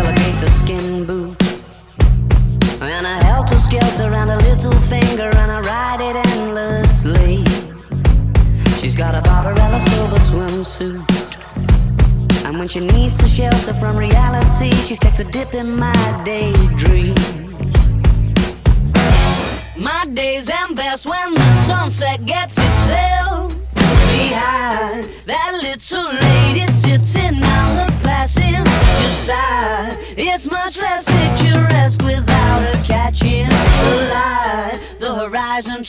alligator skin boots. And a helter skelter and a little finger, and I ride it endlessly. She's got a Barbarella silver swimsuit. And when she needs to shelter from reality, she takes a dip in my daydream. My days end best when the sunset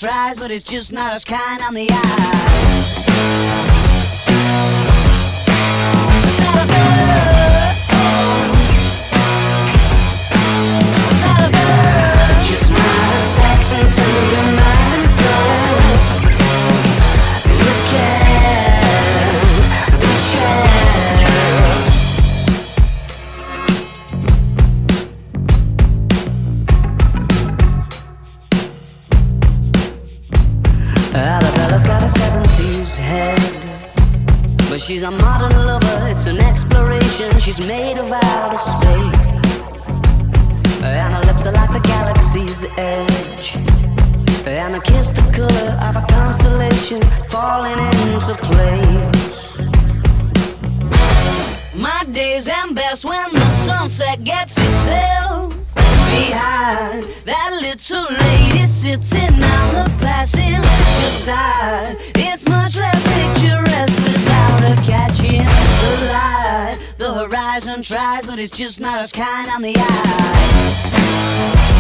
tries, but it's just not as kind on the eye. She's a modern lover, it's an exploration. She's made of outer space. And her lips are like the galaxy's edge. And her kiss the color of a constellation falling into place. My days end best when the sunset gets itself behind that little lady sitting on the passenger side. Tries, but it's just not as kind on the eye.